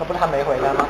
那不是还没回来吗？